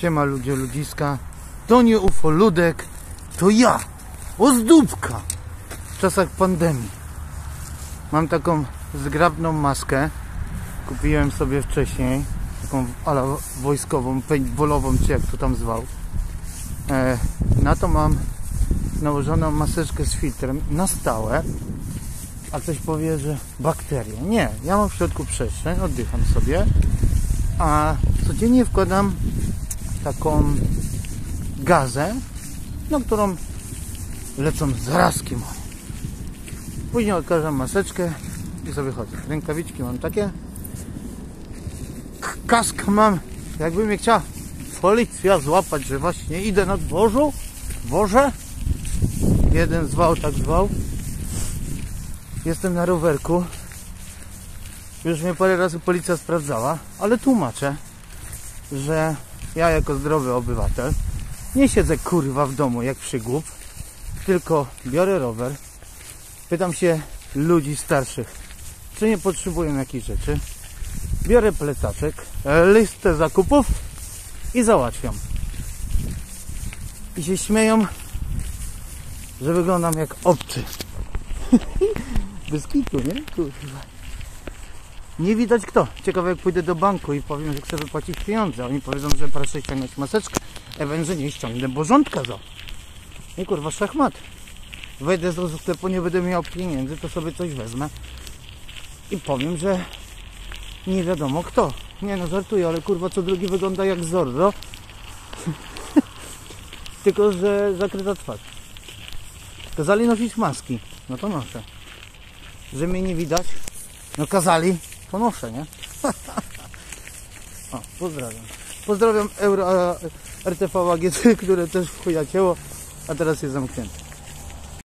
Siema ludzie, ludziska. To nie UFO Ludek, to ja, Ozdóbka. W czasach pandemii. Mam taką zgrabną maskę. Kupiłem sobie wcześniej. Taką ala wojskową, paintballową, czy jak to tam zwał. E, na to mam nałożoną maseczkę z filtrem na stałe. A ktoś powie, że bakterie. Nie, ja mam w środku przestrzeń, oddycham sobie. A codziennie wkładam taką gazę, na którą lecą zarazki moje. Później odkażam maseczkę i sobie chodzę. Rękawiczki mam takie. Kask mam, jakby mnie chciała policja złapać, że właśnie idę na dworzu, dworze. Jeden zwał, tak zwał. Jestem na rowerku. Już mnie parę razy policja sprawdzała, ale tłumaczę, że ja jako zdrowy obywatel nie siedzę kurwa w domu jak przygłup, tylko biorę rower, pytam się ludzi starszych, czy nie potrzebują jakichś rzeczy, biorę plecaczek, listę zakupów i załatwiam. I się śmieją, że wyglądam jak obcy. Bez kitu, nie? Kurwa. Nie widać kto. Ciekawe jak pójdę do banku i powiem, że chcę wypłacić pieniądze. Oni powiedzą, że proszę ściągnąć maseczkę. Ewentualnie ściągnę bożątka za. Nie kurwa, szachmat. Wejdę do sklepu, nie będę miał pieniędzy, to sobie coś wezmę. I powiem, że nie wiadomo kto. Nie no, żartuję, ale kurwa co drugi wygląda jak Zorro. Tylko, że zakryta twarz. Kazali nosić maski. No to noszę. Że mnie nie widać. No kazali, to noszę, nie? o, pozdrawiam. Pozdrawiam Euro, a, RTV AGC, które też w chuja cięło, a teraz jest zamknięte.